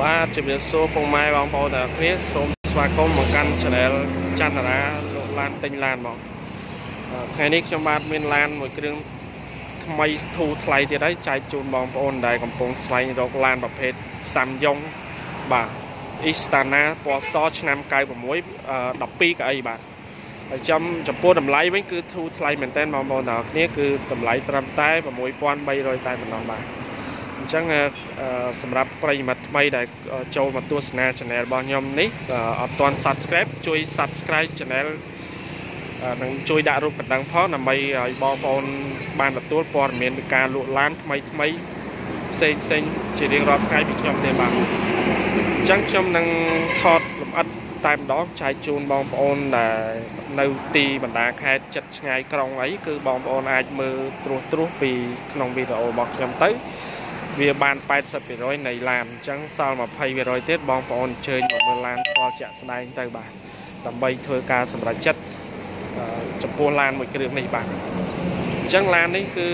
បាទជំរាបសួរពុកម៉ែបងប្អូនទាំងអស់គ្នាសូមស្វាគមន៍មកកាន់ Channel ចន្ទរាលោកឡានទិញឡានមកអឺថ្ងៃនេះខ្ញុំបាទមានឡានមួយគ្រឿងថ្មីធូរថ្លៃទៀតហើយចែកជូនបងប្អូនដែលកំពុងស្វែងរកឡានប្រភេទ Samyong បាទ Istana ពណ៌សឆ្នាំ96អឺ12កៅអីបាទហើយចំចំពោះតម្លៃវិញគឺធូរថ្លៃមែនទែនបងប្អូនទាំងអស់គ្នាគឺតម្លៃត្រឹមតែ6300តែប៉ុណ្ណោះបាទអញ្ចឹងសម្រាប់ប្រិយមិត្តថ្មីដែលចូលមកទស្សនា Channel របស់ខ្ញុំនេះអត់ទាន់ Subscribe ជួយ Subscribe Channel នឹងជួយដាក់រូបកណ្ដឹងផងដើម្បីឲ្យបងប្អូនបានទទួលព័ត៌មានពីការលក់ឡានថ្មីថ្មីផ្សេងផ្សេងជារៀងរាល់ថ្ងៃពីខ្ញុំទេបាទអញ្ចឹងខ្ញុំនឹងថតលម្អិតតែម្ដងចែកជូនបងប្អូនដែលនៅទីបណ្ដាខេត្តចិត្តឆ្ងាយក្រុងអីគឺបងប្អូនអាចមើលត្រួសត្រាសពីក្នុងវីដេអូរបស់ខ្ញុំទៅ វាបាន80%នៃឡានអញ្ចឹងសល់20%ទៀតបងប្អូនអញ្ជើញមកមើលឡានផ្ទាល់ជាក់ស្ដែងទៅបាទដើម្បីធ្វើការសម្រេចចិត្តចំពោះឡានមួយគ្រឿងនេះបាទអញ្ចឹងឡាននេះគឺ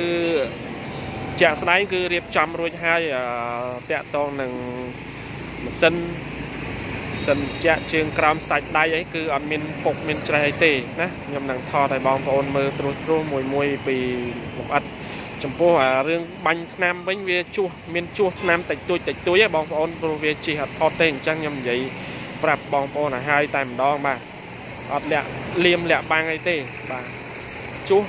ជាក់ស្ដែងគឺរៀបចំរួចហើយតាក់ទងនឹងម៉ាស៊ីនសិនជាក់ជើងក្រោមសាច់ដៃអីគឺអត់មានពុកមានច្រេះអីទេណាខ្ញុំនឹងថតឲ្យបងប្អូនមើលត្រួសត្រាសមួយមួយពីលម្អិត ចំពោះរឿងបាញ់ថ្នាំវិញវាជួសមានជួសថ្នាំតិចតួចតិចតួចបងប្អូនព្រោះវាជិះអត់ផុតទេអញ្ចឹងខ្ញុំនិយាយប្រាប់បងប្អូនឲ្យហើយតែម្ដងបាទអត់លាក់លៀមលាក់បាំងអីទេបាទជួស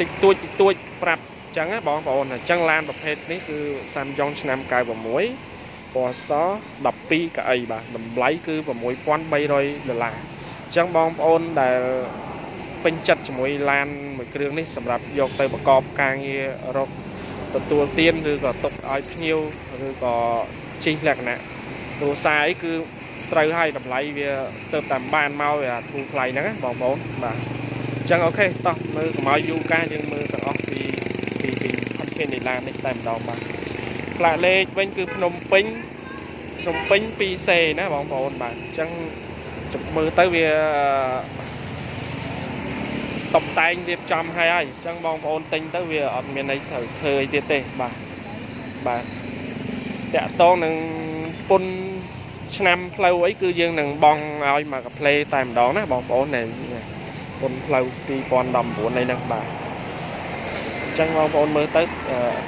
តិចតួចតិចតួចប្រាប់អញ្ចឹងណាបងប្អូនអញ្ចឹងឡានប្រភេទនេះគឺ Samyong ឆ្នាំ96ពណ៌ស12កៅអីបាទតម្លៃគឺ6300ដុល្លារអញ្ចឹងបងប្អូនដែល ពេញចិត្តជាមួយឡានមួយគ្រឿងនេះសម្រាប់យកទៅប្រកបការងាររកទទួលទានឬក៏ទុកឲ្យភ្ញៀវឬក៏ជិះលក្ខណៈគ្រួសារអីគឺត្រូវឲ្យតម្លៃវាទៅតាមបានមកវាធូរថ្លៃហ្នឹងបងប្អូនបាទអញ្ចឹងអូខេតោះមើលកុំឲ្យយូរការយើងមើលទាំងអស់ពីពីពី content នៃឡាននេះតែម្ដងបាទផ្លាកលេខវិញគឺភ្នំពេញភ្នំពេញ 2C ណាបងប្អូនបាទអញ្ចឹងចាំមើលទៅវា តបតែងរៀបចំឲ្យហើយអញ្ចឹងបងប្អូនទិញទៅវាអត់មានអីត្រូវធ្វើអីទៀតទេបាទបាទតាក់តងនឹងពុនឆ្នាំផ្លូវអីគឺយើងនឹងបង់ឲ្យមកកាផ្លេតែម្ដងណាបងប្អូននេះពុនផ្លូវ2019នេះហ្នឹងបាទអញ្ចឹងបងប្អូនមើលទៅ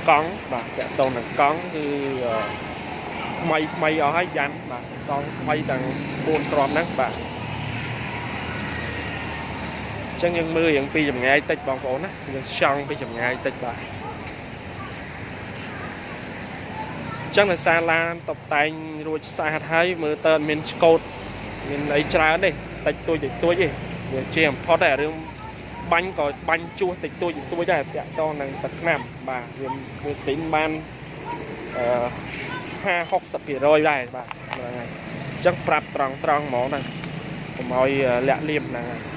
កង់បាទតាក់តងនឹងកង់គឺថ្មីថ្មីអស់ហើយយ៉ាន់បាទកង់ថ្មីទាំង4គ្រាប់ហ្នឹងបាទ ចឹងយើងមើលរៀងពីចម្ងាយតិចបងប្អូនណាយើងឆង់ពីចម្ងាយតិចបាទចឹងដោយសារឡានតបតែងរួចស្អាតហើយមើលទៅអត់មានឆ្កូតមានអីច្រើនទេតិចតួចតិចតួចទេវាជាបំផុតតែរឿងបាញ់ក៏បាញ់ជួសតិចតួចតិចតួចដែរតាក់តងនឹងទឹកថ្នាំបាទវាវាស៊ីនបានអឺ50 60%ដែរបាទហ្នឹងហើយអញ្ចឹងប្រាប់ត្រង់ត្រង់ហ្មងហ្នឹងកុំឲ្យលាក់លៀមហ្នឹងហើយ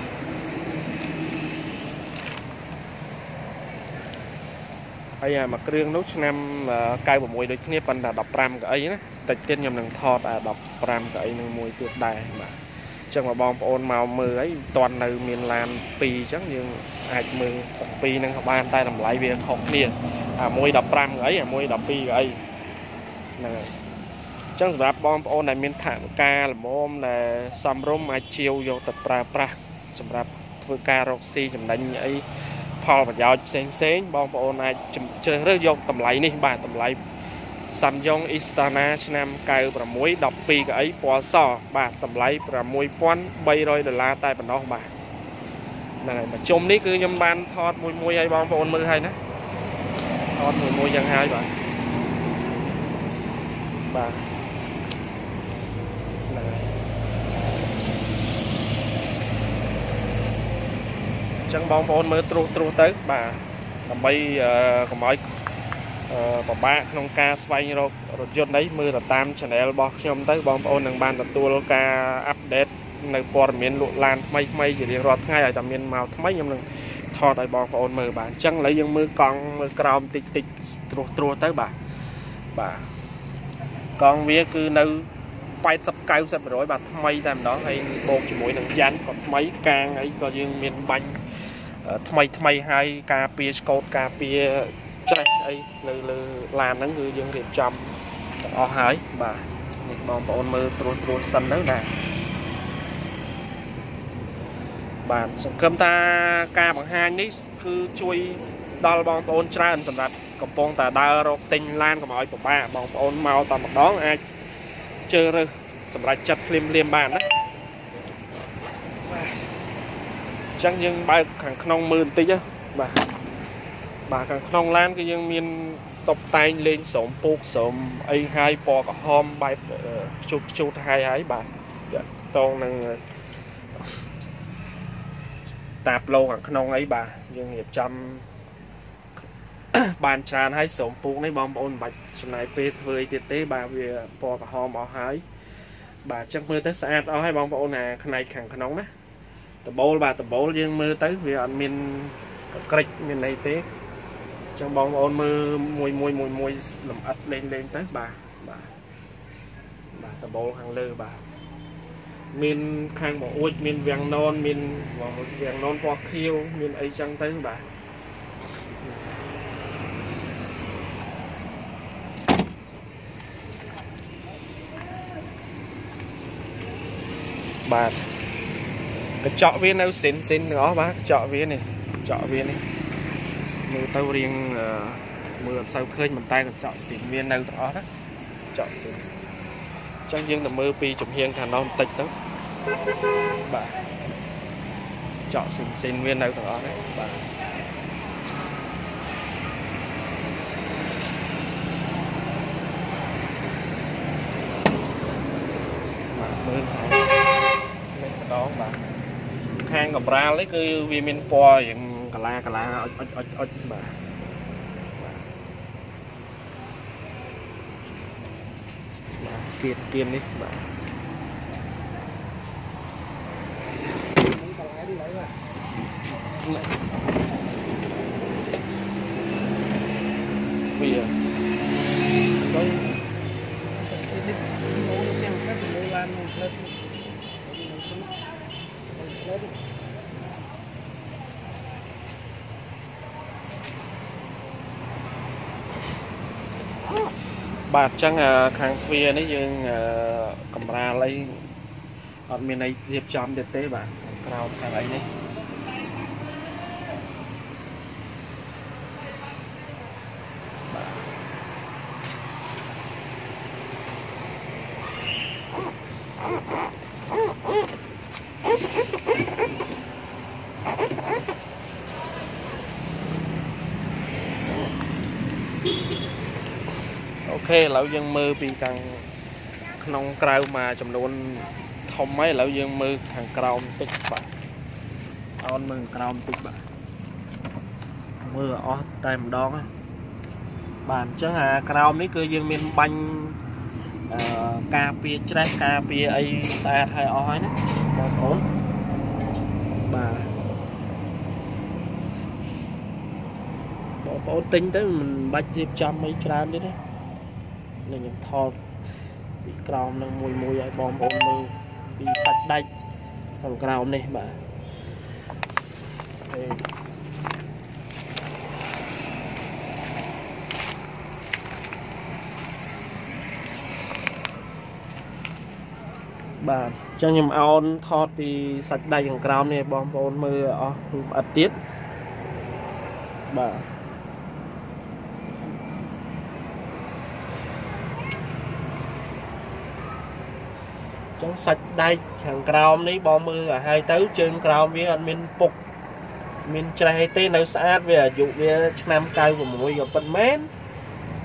ហើយមួយគ្រឿងនោះឆ្នាំ96ដូចគ្នាប៉ុន្តែ15កៅអីណាតិចទៀតខ្ញុំនឹងថតអា15កៅអីនឹងមួយទៀតដែរបាទអញ្ចឹងបងប្អូនមកមើលអីមិនតាន់នៅមានឡាន2អញ្ចឹងយើងអាចមើលទាំងពីរនឹងក៏បានតែតម្លៃវាខុសគ្នាអាមួយ15កៅអីអាមួយ12កៅអីហ្នឹងហើយអញ្ចឹងសម្រាប់បងប្អូនដែលមានថវិកាល្មមដែលសំរុំអាចជាវយកទៅប្រើប្រាស់សម្រាប់ធ្វើការរកស៊ីចំណេញអី ផលប្រយោជន៍ផ្សេងផ្សេងបងប្អូនអាចជ្រើសរើសយកតម្លៃនេះបាទតម្លៃ Samyong Istana ឆ្នាំ96 12កៅអីពណ៌សបាទតម្លៃ6300ដុល្លារតែប៉ុណ្ណោះបាទហ្នឹងហើយមកជុំនេះគឺខ្ញុំបានថតមួយមួយឲ្យបងប្អូនមើលហើយណាថតមួយមួយយ៉ាងហើយបាទបាទ ចឹងបងប្អូនមើលត្រួសត្រួសទៅបាទដើម្បីកុំឲ្យពិបាកក្នុងការស្វែងរករថយន្តអីមើលទៅតាម channel របស់ខ្ញុំទៅបងប្អូននឹងបានទទួលការអាប់ដេតនៅព័ត៌មានលក់ឡានថ្មីថ្មីជារៀងរាល់ថ្ងៃឲ្យតែមានមកថ្មីខ្ញុំនឹងថតឲ្យបងប្អូនមើលបាទអញ្ចឹងឥឡូវយើងមើលកង់មើលក្រោមតិចតិចត្រួសត្រួសទៅបាទបាទកង់វាគឺនៅ80 90%បាទថ្មីតែម្ដងហើយបូកជាមួយនឹងយ៉ាន់ក៏ថ្មីកាងអីក៏យើងមានបាញ់ ថ្មីថ្មីហើយការពារស្កូតការពារច្រេះអីនៅលើឡានហ្នឹងគឺយើងរៀបចំទាំងអស់ហើយបាទនេះបងប្អូនមើលត្រួសត្រួសសិនទៅណាបាទសង្ឃឹមថាការបង្ហាញនេះគឺជួយដល់បងប្អូនច្រើនសម្រាប់កំពុងតែដើររកទិញឡានកុំឲ្យពិបាកបងប្អូនមកតែម្ដងអាចជើរើសសម្រាប់ចិត្តភ្លាមភ្លាមបានណា អញ្ចឹងយើងបើកខាងក្នុងមើលបន្តិចបាទបាទខាងក្នុងឡានគឺយើងមានតុបតែងលេងស្រោមពូកស្រោមអីហើយពណ៌ក្រហមបែបជូតជូតហើយហើយបាទតងនឹងតាប់ឡូខាងក្នុងអីបាទយើងរៀបចំបានច្រើនហើយស្រោមពូកនេះបងប្អូនមិនបាច់ចំណាយពេលធ្វើអីទៀតទេបាទវាពណ៌ក្រហមអស់ហើយបាទអញ្ចឹងមើលទៅស្អាតអស់ហើយបងប្អូនអាផ្នែកខាងក្នុងណា ដបូលបាទដបូលយើងមើលទៅវាអត់មានក្រិចមានអីទេចឹងបងប្អូនមើលមួយមួយមួយមួយលំអិតលេងលេងទៅបាទបាទបាទដបូលខាងលើបាទមានខាងបអួចមានវាំងននមានវាំងននពណ៌ខៀវមានអីចឹងទៅបាទបាទ កញ្ចក់វានៅសិនសិនទាំងអស់បាទកញ្ចក់វានេះកញ្ចក់វានេះមើលទៅរៀងមើលអត់សូវឃើញប៉ុន្តែកញ្ចក់សិនវានៅទាំងអស់ណាកញ្ចក់សិនអញ្ចឹងយើងទៅមើលពីចំហៀងខាងនោះបន្តិចទៅបាទចកសិនសិនវានៅទាំងអស់ហ្នឹងបាទបាទមើលខាងនេះម្ដងបាទខាង កម្រាលនេះគឺវាមានពណ៌យ៉ាងកាឡាកាឡាអុចអុចអុចអុចបាទបាទគៀនគៀននេះបាទវាដោយនេះមកនេះទាំងទៅលើឡាននឹងផ្លិតផ្លិ បាទអញ្ចឹងខាងទ្វារនេះយើងកម្រាលអីអត់មានអីរៀបចំទៀតទេបាទក្រោមខាងអីនេះ ខេឥឡូវយើងមើលពីខាងក្នុងក្រៅមកចំនួនធំហើយឥឡូវយើងមើលខាងក្រោមបន្តិចបាទអោនមើលក្រោមបន្តិចបាទមើលអស់តែម្ដងបាទអញ្ចឹងអាក្រោមនេះគឺយើងមានបាញ់អឺការពារច្រេះការពារអីស្អាតហើយអស់ហើយណាបងប្អូនបាទបងប្អូនទិញទៅមិនបាច់រៀបចំអីច្រើនទេណា នេះខ្ញុំថតពីក្រោមនឹងមួយមួយឲ្យបងប្អូនមើលពីសាច់ដាច់ខាងក្រោមនេះបាទបាទអញ្ចឹងខ្ញុំអោនថតពីសាច់ដៃខាងក្រោមនេះបងប្អូនមើលអស់អត់ទៀតបាទ ចឹងសាច់ដែកខាងក្រោមនេះបងមើលឲ្យហើយទៅជើងក្រោមវាអត់មានពុកមានច្រេះទេនៅស្អាតវាអាយុវាឆ្នាំ96ក៏ប៉ុន្មាន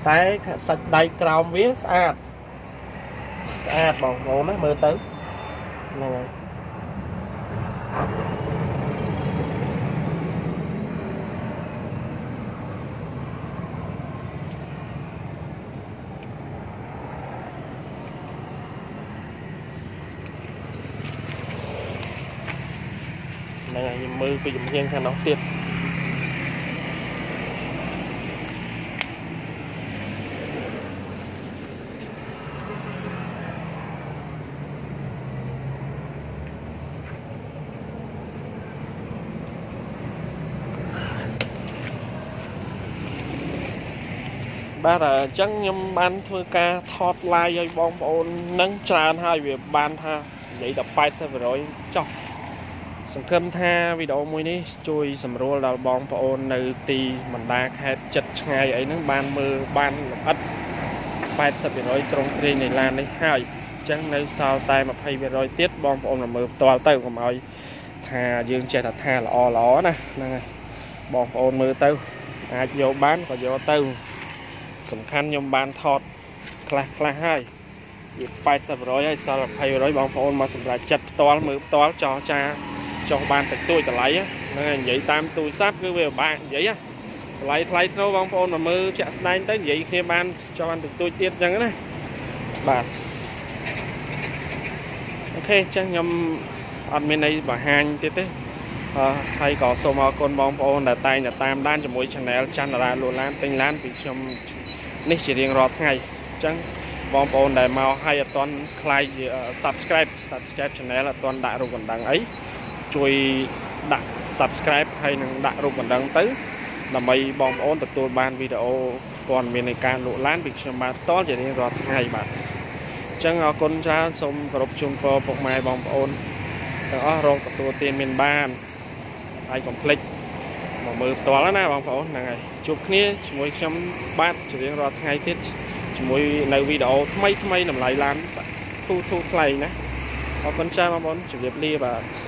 តែសាច់ដែកក្រោមវាស្អាតស្អាតបងប្អូនណាមើលទៅហ្នឹងហើយ ហ្នឹងហើយខ្ញុំមើលពីជំនាញខាងនោះទៀតបបាទអញ្ចឹងខ្ញុំបានធ្វើការថត live ឲ្យបងប្អូននឹងច្រើនហើយវាបានថានិយាយដល់80%ចុះ សង្ឃឹមថាវីដេអូមួយនេះជួយសម្រួលដល់បងប្អូននៅទីបណ្ដាខេត្តចិត្តឆ្ងាយអីហ្នឹងបានមើលបានលម្អិត80%ត្រង់គ្រានៃឡាននេះហើយអញ្ចឹងនៅសល់តែ20%ទៀតបងប្អូនមកមើលផ្ទាល់ទៅកុំឲ្យថាយើងចេះតែថាល្អល្អណាហ្នឹងហើយបងប្អូនមើលទៅអាចយកបានក៏យកទៅ សំខាន់ខ្ញុំបានថតខ្លះខ្លះហើយវា80%ហើយសល់20%បងប្អូនមកសម្រាប់ចិត្តផ្ទាល់មើលផ្ទាល់ចោះចា ចុះបានតិចតួចតម្លៃហ្នឹងហើយនិយាយតាមទូរស័ព្ទគឺវាពិបាកនិយាយតម្លៃថ្លៃធ្នូបងប្អូនមកមើលចាក់ស្ដែងទៅនិយាយគ្នាបានចោះបានតិចតួចទៀតអញ្ចឹងណាបាទអូខេអញ្ចឹងខ្ញុំអត់មានអីបង្ហាញទៀតទេអឺហើយក៏សូមអរគុណបងប្អូនដែលតែងតែតាមដានជាមួយ Channel ច័ន្ទរាលូឡានទិញឡានពីខ្ញុំនេះជារៀងរាល់ថ្ងៃអញ្ចឹងបងប្អូនដែលមកហើយអត់ទាន់ខ្លាយ Subscribe Subscribe Channel អត់ទាន់ដាក់រូបកណ្ដឹងអី ជួយដាក់ Subscribe ហើយនឹងដាក់រូបកណ្ដឹងទៅដើម្បីបងប្អូនទទួលបានវីដេអូព័ត៌មាននៃការលក់ឡានពីខ្ញុំបានផ្ទាល់ជារៀងរាល់ថ្ងៃបាទអញ្ចឹងអរគុណច្រើនសូមគោរពជូនពរពុកម៉ែបងប្អូនទាំងអស់រកទទួលទានមានបានហើយកុំភ្លេចមកមើលផ្ទាល់ណាបងប្អូនហ្នឹងហើយជួបគ្នាជាមួយខ្ញុំបាទជារៀងរាល់ថ្ងៃទៀតជាមួយនៅវីដេអូថ្មីថ្មីតម្លៃឡានធូរធូរថ្លៃណាអរគុណច្រើនបងប្អូនជម្រាបលាបាទ